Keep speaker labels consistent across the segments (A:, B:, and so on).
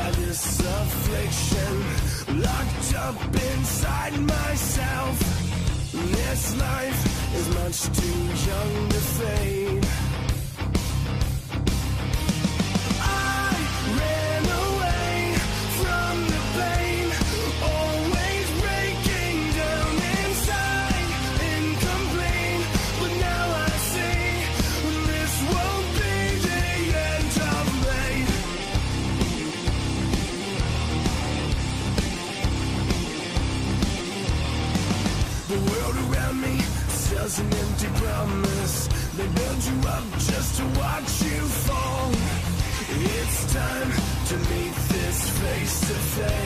A: by this affliction, locked up inside myself. This life is much too young to fade. The world around me sells an empty promise. They build you up just to watch you fall. It's time to meet this face to face.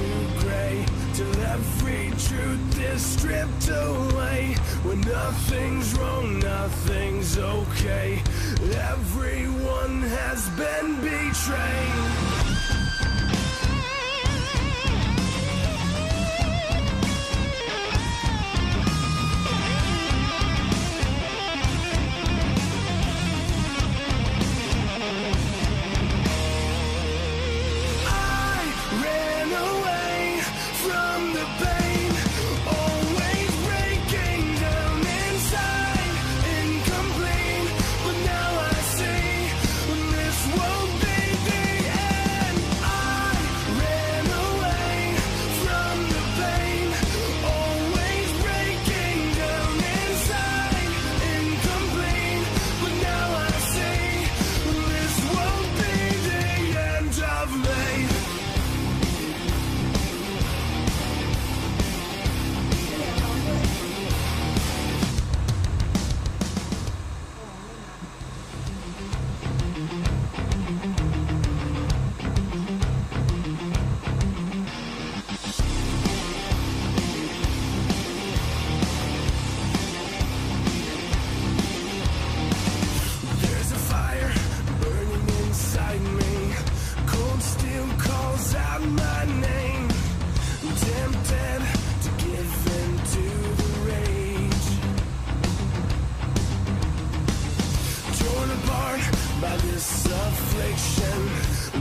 A: Into gray till every truth is stripped away. When nothing's wrong, nothing's okay. Everyone has been betrayed.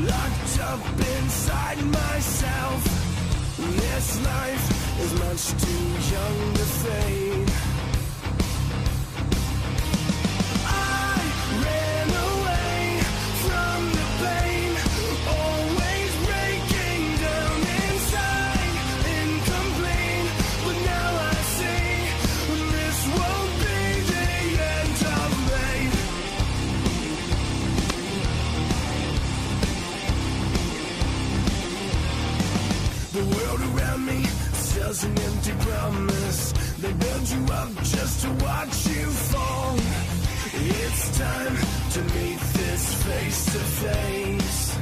A: Locked up inside myself. This life is much too young The world around me sells an empty promise. They build you up just to watch you fall. It's time to meet this face to face.